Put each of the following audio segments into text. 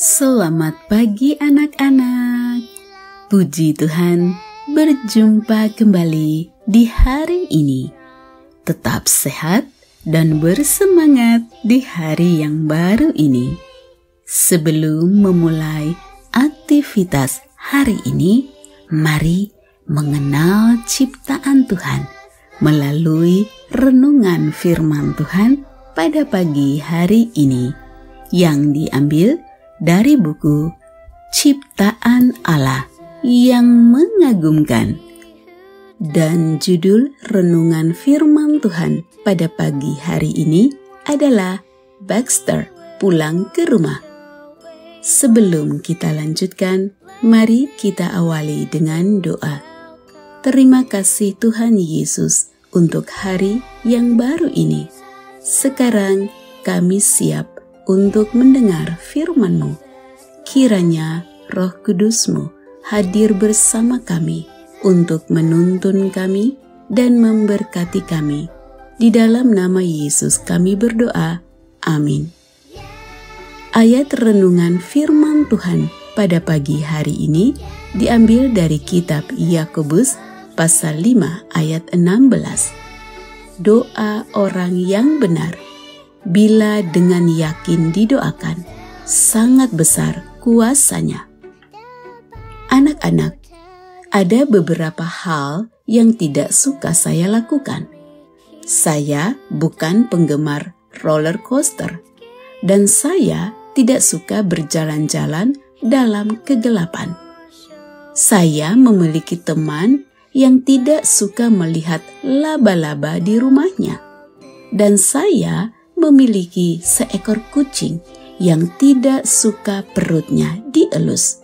Selamat pagi anak-anak. Puji Tuhan, berjumpa kembali di hari ini Tetap sehat dan bersemangat di hari yang baru ini. Sebelum memulai aktivitas hari ini, mari mengenal ciptaan Tuhan melalui renungan firman Tuhan pada pagi hari ini yang diambil dari buku Ciptaan Allah yang mengagumkan dan judul renungan firman Tuhan pada pagi hari ini adalah Baxter pulang ke rumah. Sebelum kita lanjutkan, mari kita awali dengan doa. Terima kasih Tuhan Yesus untuk hari yang baru ini. Sekarang kami siap untuk mendengar firman-Mu. Kiranya roh kudus-Mu hadir bersama kami untuk menuntun kami dan memberkati kami. Di dalam nama Yesus kami berdoa. Amin. Ayat renungan firman Tuhan pada pagi hari ini diambil dari kitab Yakobus pasal 5 ayat 16. Doa orang yang benar bila dengan yakin didoakan, sangat besar kuasanya. Anak-anak, ada beberapa hal yang tidak suka saya lakukan. Saya bukan penggemar roller coaster, dan saya tidak suka berjalan-jalan dalam kegelapan. Saya memiliki teman yang tidak suka melihat laba-laba di rumahnya, dan saya memiliki seekor kucing yang tidak suka perutnya dielus.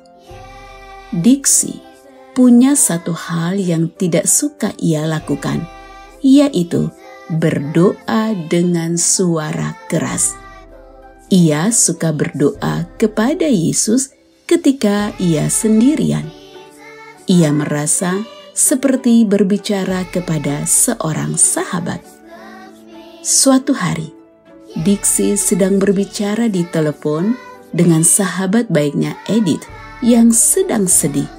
Diksi punya satu hal yang tidak suka ia lakukan, yaitu berdoa dengan suara keras. Ia suka berdoa kepada Yesus ketika ia sendirian. Ia merasa seperti berbicara kepada seorang sahabat. Suatu hari, Diksi sedang berbicara di telepon dengan sahabat baiknya Edith yang sedang sedih.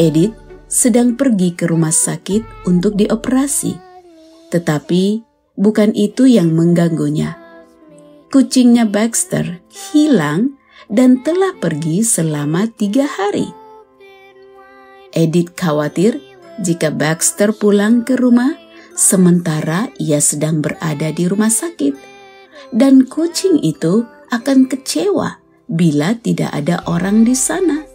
Edith sedang pergi ke rumah sakit untuk dioperasi, tetapi bukan itu yang mengganggunya. Kucingnya Baxter hilang dan telah pergi selama tiga hari. Edith khawatir jika Baxter pulang ke rumah sementara ia sedang berada di rumah sakit dan kucing itu akan kecewa bila tidak ada orang di sana,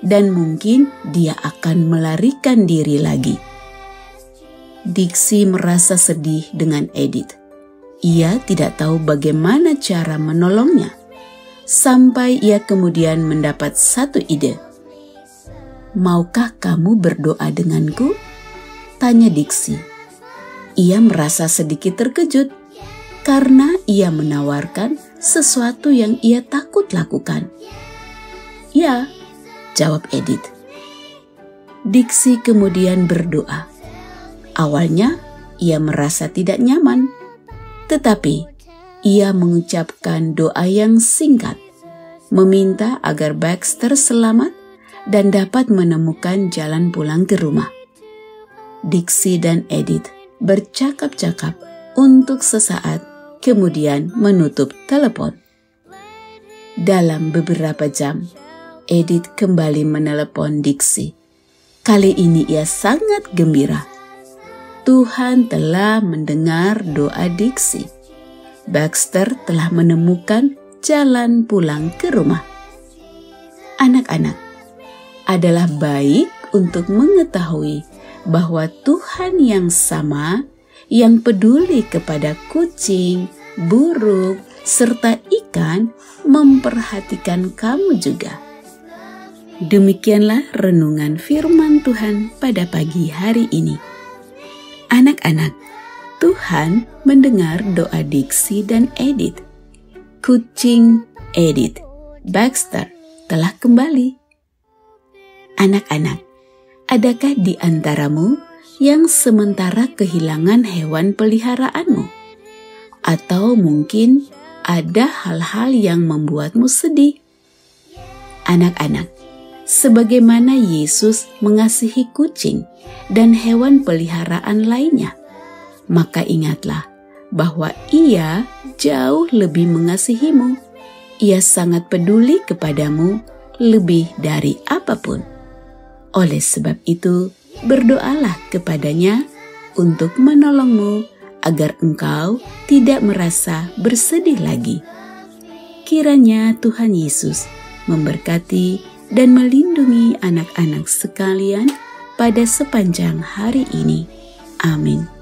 dan mungkin dia akan melarikan diri lagi. Diksi merasa sedih dengan Edith. Ia tidak tahu bagaimana cara menolongnya, sampai ia kemudian mendapat satu ide. "Maukah kamu berdoa denganku?" tanya Diksi. Ia merasa sedikit terkejut karena ia menawarkan sesuatu yang ia takut lakukan. Ya, jawab Edith. Diksi kemudian berdoa. Awalnya ia merasa tidak nyaman, tetapi ia mengucapkan doa yang singkat, meminta agar Baxter selamat dan dapat menemukan jalan pulang ke rumah. Diksi dan Edith bercakap-cakap untuk sesaat kemudian menutup telepon. Dalam beberapa jam, Edith kembali menelepon Diksi. Kali ini ia sangat gembira. Tuhan telah mendengar doa Diksi. Baxter telah menemukan jalan pulang ke rumah. Anak-anak, adalah baik untuk mengetahui bahwa Tuhan yang sama yang peduli kepada kucing, burung, serta ikan memperhatikan kamu juga. Demikianlah renungan firman Tuhan pada pagi hari ini. Anak-anak, Tuhan mendengar doa Diksi dan Edith. Kucing Edith, Baxter telah kembali. Anak-anak, adakah di antaramu yang sementara kehilangan hewan peliharaanmu, atau mungkin ada hal-hal yang membuatmu sedih, Anak-anak, sebagaimana Yesus mengasihi kucing dan hewan peliharaan lainnya, maka ingatlah bahwa Ia jauh lebih mengasihimu. Ia sangat peduli kepadamu lebih dari apa pun. Oleh sebab itu, berdoalah kepadanya untuk menolongmu agar engkau tidak merasa bersedih lagi. Kiranya Tuhan Yesus memberkati dan melindungi anak-anak sekalian pada sepanjang hari ini. Amin.